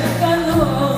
的甘